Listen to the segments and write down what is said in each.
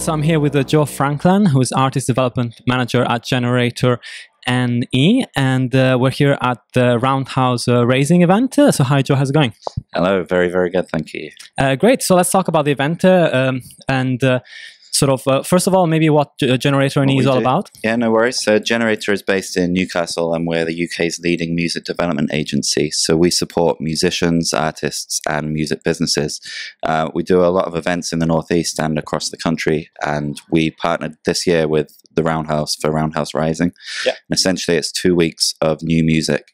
so I'm here with uh, Joe Frankland, who's artist development manager at Generator NE, and uh, we're here at the Roundhouse uh, Rising event. Uh, so, hi, Joe, how's it going? Hello, very, very good, thank you. Uh, great. So, let's talk about the event uh, um, and uh, sort of uh, first of all maybe what G- generator What NE is all do. about Yeah, no worries. So, Generator is based in Newcastle, and we're the UK's leading music development agency. So, we support musicians, artists, and music businesses. Uh, we do a lot of events in the Northeast and across the country, and we partnered this year with the Roundhouse for Roundhouse Rising. Yeah. And essentially, it's two weeks of new music.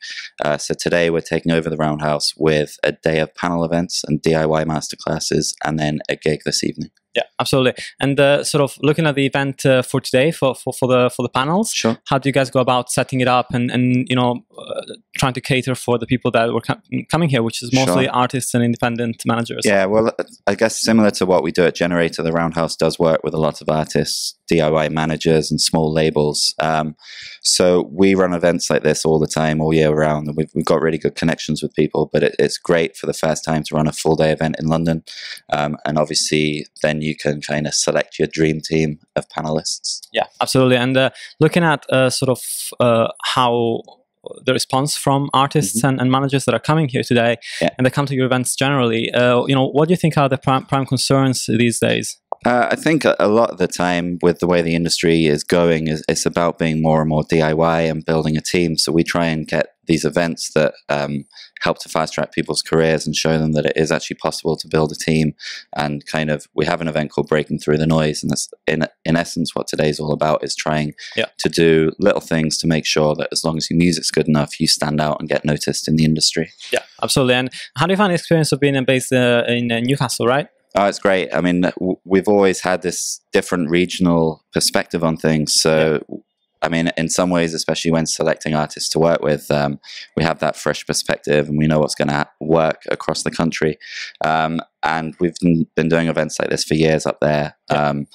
Uh, so, today we're taking over the Roundhouse with a day of panel events and DIY masterclasses, and then a gig this evening. Yeah absolutely and uh, sort of looking at the event uh, for today for, for, for the for the panels Sure. how do you guys go about setting it up and, and you know uh, trying to cater for the people that were com- coming here which is mostly Sure. artists and independent managers Yeah, well, I guess similar to what we do at Generator, the Roundhouse does work with a lot of artists, DIY managers, and small labels. Um, so we run events like this all the time, all year round, and we've, we've got really good connections with people. But it, it's great for the first time to run a full day event in London, um, and obviously then you can kind of select your dream team of panelists. Yeah, absolutely. And uh, looking at uh, sort of uh, how the response from artists and, and managers that are coming here today Mm-hmm. Yeah. and they come to your events generally, uh, you know, what do you think are the prime, prime concerns these days? Uh, I think a, a lot of the time, with the way the industry is going, is it's about being more and more DIY and building a team. So we try and get these events that um, help to fast track people's careers and show them that it is actually possible to build a team. And kind of, we have an event called Breaking Through the Noise, and that's in in essence what today's all about: is trying Yeah. to do little things to make sure that as long as your music's good enough, you stand out and get noticed in the industry. Yeah, absolutely. And how do you find the experience of being based uh, in uh, Newcastle, right? Oh, it's great. I mean, w- we've always had this different regional perspective on things. So, I mean, in some ways, especially when selecting artists to work with, um, we have that fresh perspective and we know what's going to work across the country. Um, and we've been been doing events like this for years up there. Yeah. Um,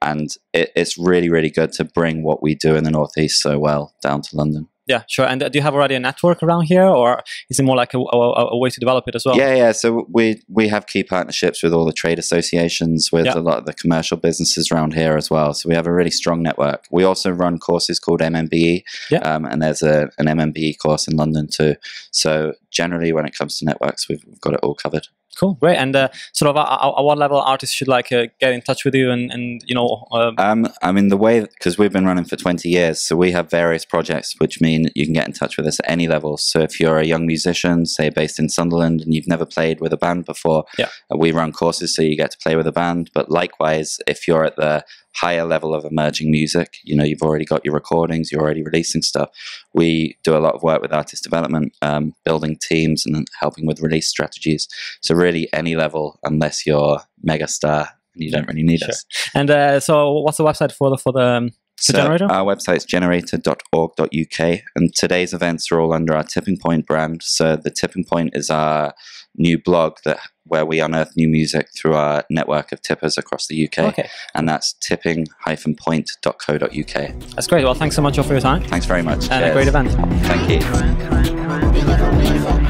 and it, it's really, really good to bring what we do in the Northeast so well down to London. Yeah, sure. And uh, do you have already a network around here, or is it more like a, a, a way to develop it as well? Yeah, yeah. So we we have key partnerships with all the trade associations, with Yeah. a lot of the commercial businesses around here as well. So we have a really strong network. We also run courses called MMBE, Yeah. um, and there's a an MMBE course in London too. So generally, when it comes to networks, we've, we've got it all covered. Cool, great. And uh, sort of, uh, at what level artists should like uh, get in touch with you, and, and you know, uh, Um, I mean, the way because we've been running for 20 years, so we have various projects, which mean you can get in touch with us at any level. So if you're a young musician, say based in Sunderland, and you've never played with a band before, Yeah. uh, we run courses so you get to play with a band. But likewise, if you're at the higher level of emerging music, you know, you've already got your recordings, you're already releasing stuff. We do a lot of work with artist development, um, building teams, and helping with release strategies. So really, any level, unless you're mega star. You don't really need Sure. us. and uh, so what's the website for the for the um, So Generator? Our website's generator.org.uk, and today's events are all under our Tipping Point brand. So the Tipping Point is our new blog that where we unearth new music through our network of tippers across the UK, Okay, and that's tipping-point.co.uk. that's great. Well, thanks so much all for your time Thanks very much. and a great event. Thank you.